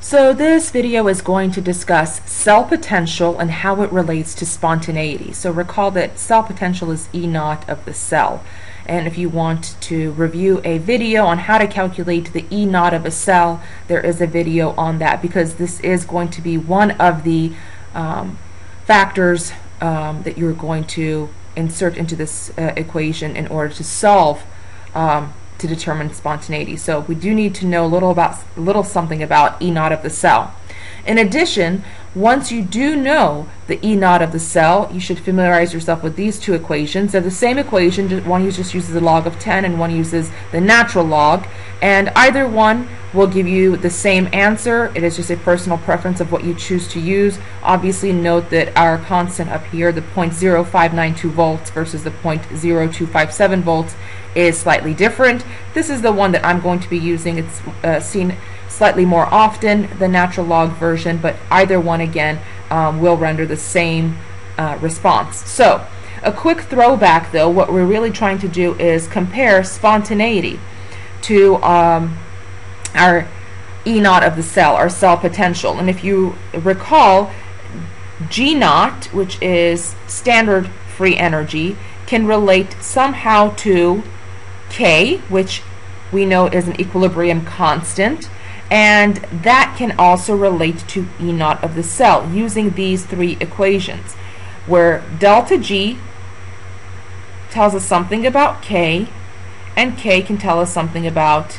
So this video is going to discuss cell potential and how it relates to spontaneity. So recall that cell potential is E naught of the cell. And if you want to review a video on how to calculate the E naught of a cell, there is a video on that because this is going to be one of the um, factors um, that you're going to insert into this uh, equation in order to solve um, to determine spontaneity. So we do need to know a little about little something about E naught of the cell. In addition, once you do know the E naught of the cell, you should familiarize yourself with these two equations. They're the same equation, one just uses the log of 10 and one uses the natural log, and either one will give you the same answer. It is just a personal preference of what you choose to use. Obviously note that our constant up here, the 0.0592 volts versus the 0.0257 volts, is slightly different. This is the one that I'm going to be using. It's uh, seen slightly more often, the natural log version, but either one again um, will render the same uh, response. So, a quick throwback though, what we're really trying to do is compare spontaneity to um, our E naught of the cell, our cell potential. And if you recall, G naught, which is standard free energy, can relate somehow to K, which we know is an equilibrium constant, and that can also relate to E naught of the cell using these three equations, where delta G tells us something about K, and K can tell us something about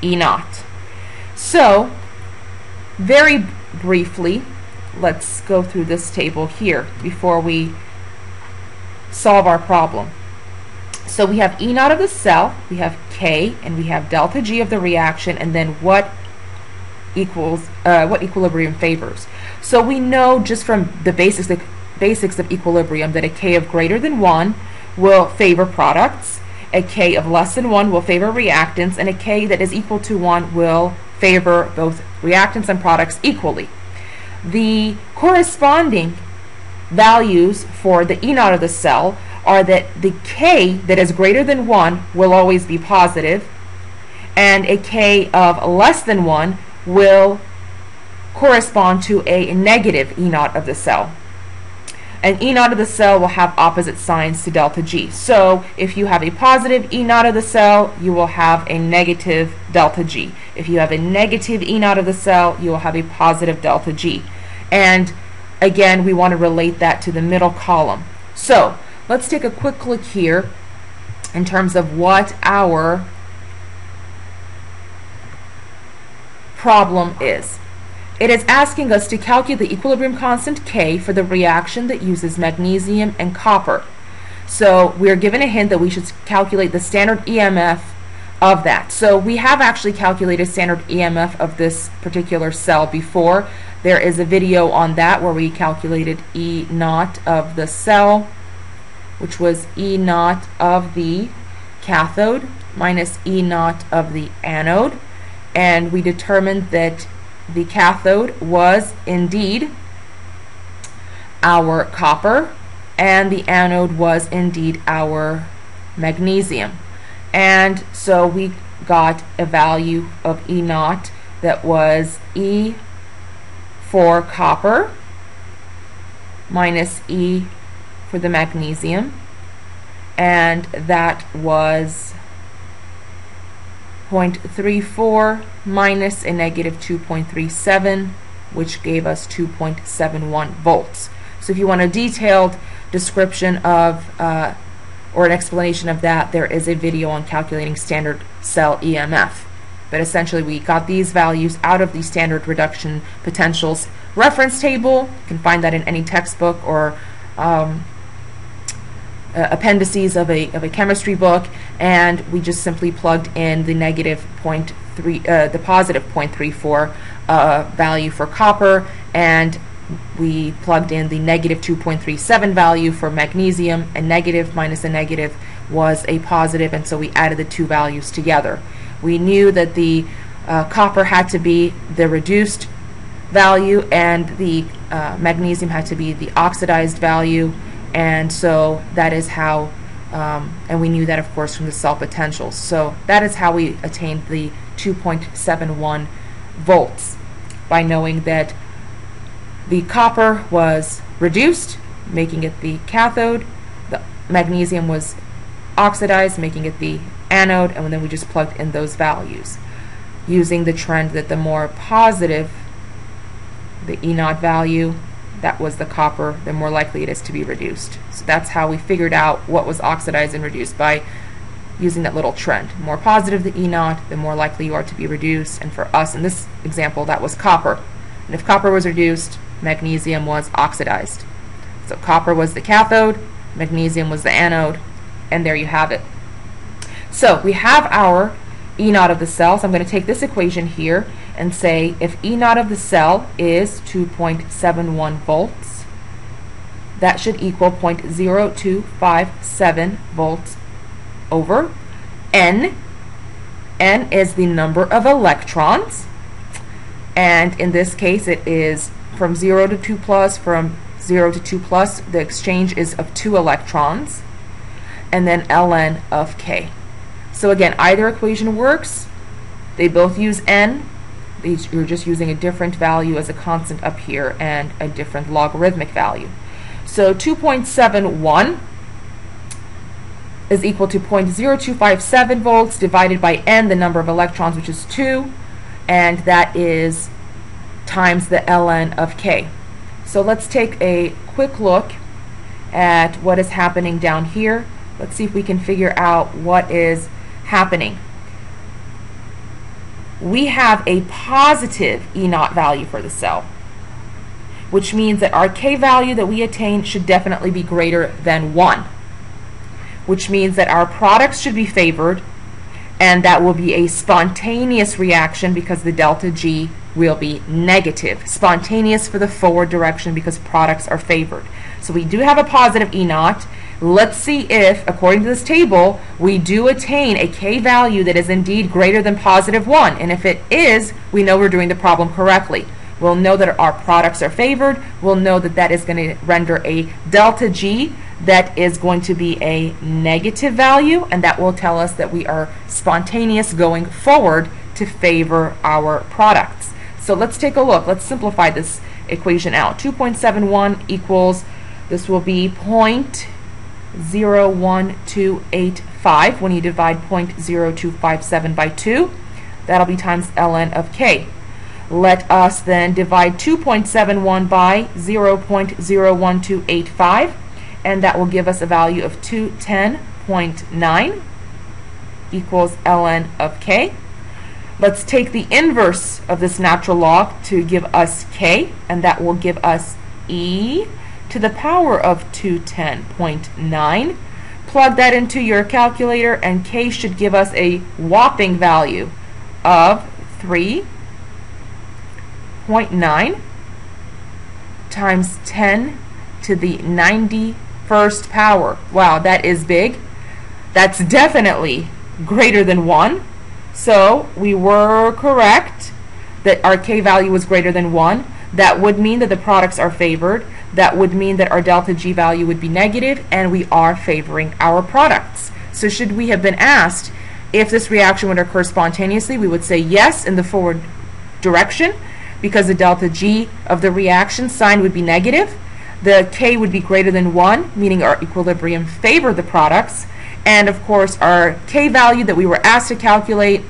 E naught. So, very briefly, let's go through this table here before we solve our problem. So we have E naught of the cell, we have K, and we have delta G of the reaction, and then what equals uh, what equilibrium favors. So we know just from the basics the basics of equilibrium that a K of greater than 1 will favor products, a K of less than 1 will favor reactants, and a K that is equal to 1 will favor both reactants and products equally. The corresponding values for the E naught of the cell are that the K that is greater than 1 will always be positive, and a K of less than 1 will correspond to a negative E naught of the cell. And E naught of the cell will have opposite signs to delta G. So if you have a positive E naught of the cell, you will have a negative delta G. If you have a negative E naught of the cell, you will have a positive delta G. And again, we want to relate that to the middle column. So let's take a quick look here in terms of what our problem is. It is asking us to calculate the equilibrium constant K for the reaction that uses magnesium and copper. So we're given a hint that we should calculate the standard EMF of that. So we have actually calculated standard EMF of this particular cell before. There is a video on that where we calculated E naught of the cell which was E naught of the cathode minus E naught of the anode. And we determined that the cathode was indeed our copper and the anode was indeed our magnesium. And so we got a value of E naught that was E for copper minus E for the magnesium and that was 0.34 minus a negative 2.37 which gave us 2.71 volts. So if you want a detailed description of uh, or an explanation of that, there is a video on calculating standard cell EMF. But essentially we got these values out of the standard reduction potentials reference table. You can find that in any textbook or um, uh, appendices of a, of a chemistry book, and we just simply plugged in the negative three, uh, the positive 0.34 uh, value for copper, and we plugged in the negative 2.37 value for magnesium, and negative minus a negative was a positive, and so we added the two values together. We knew that the uh, copper had to be the reduced value and the uh, magnesium had to be the oxidized value and so that is how um, and we knew that of course from the cell potentials so that is how we attained the 2.71 volts by knowing that the copper was reduced, making it the cathode, the magnesium was oxidized, making it the anode, and then we just plugged in those values. Using the trend that the more positive the E naught value, that was the copper, the more likely it is to be reduced. So that's how we figured out what was oxidized and reduced by using that little trend. More positive the E naught, the more likely you are to be reduced. And for us in this example, that was copper. And if copper was reduced, magnesium was oxidized. So copper was the cathode, magnesium was the anode, and there you have it. So we have our E naught of the cell. So I'm going to take this equation here and say if E naught of the cell is 2.71 volts, that should equal 0.0257 volts over N. N is the number of electrons. And in this case, it is from 0 to 2 plus, from 0 to 2 plus, the exchange is of 2 electrons. And then ln of k. So again, either equation works. They both use n. You're just using a different value as a constant up here and a different logarithmic value. So 2.71 is equal to 0.0257 volts divided by n, the number of electrons, which is 2, and that is times the ln of k. So let's take a quick look at what is happening down here. Let's see if we can figure out what is happening. We have a positive E naught value for the cell, which means that our K value that we attain should definitely be greater than 1, which means that our products should be favored, and that will be a spontaneous reaction because the delta G will be negative. Spontaneous for the forward direction because products are favored. So we do have a positive E naught, Let's see if, according to this table, we do attain a k value that is indeed greater than positive 1. And if it is, we know we're doing the problem correctly. We'll know that our products are favored. We'll know that that is going to render a delta G that is going to be a negative value, and that will tell us that we are spontaneous going forward to favor our products. So let's take a look. Let's simplify this equation out. 2.71 equals, this will be point 0.01285 when you divide 0.0257 by 2. That'll be times ln of k. Let us then divide 2.71 by 0.01285 and that will give us a value of 210.9 equals ln of k. Let's take the inverse of this natural log to give us k and that will give us e to the power of 210.9. Plug that into your calculator and K should give us a whopping value of 3.9 times 10 to the 91st power. Wow, that is big. That's definitely greater than 1. So we were correct that our K value was greater than 1. That would mean that the products are favored that would mean that our delta G value would be negative and we are favoring our products. So should we have been asked if this reaction would occur spontaneously, we would say yes in the forward direction because the delta G of the reaction sign would be negative. The K would be greater than 1, meaning our equilibrium favored the products. And of course, our K value that we were asked to calculate,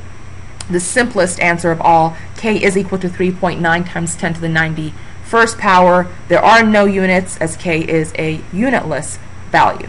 the simplest answer of all, K is equal to 3.9 times 10 to the 90 first power. There are no units as k is a unitless value.